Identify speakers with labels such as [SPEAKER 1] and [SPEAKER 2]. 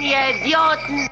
[SPEAKER 1] ihr Idioten!